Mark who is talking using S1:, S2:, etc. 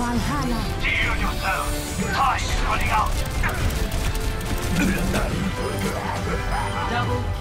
S1: Valhalla.
S2: Deal yourself. Time is running out.
S3: Double kill.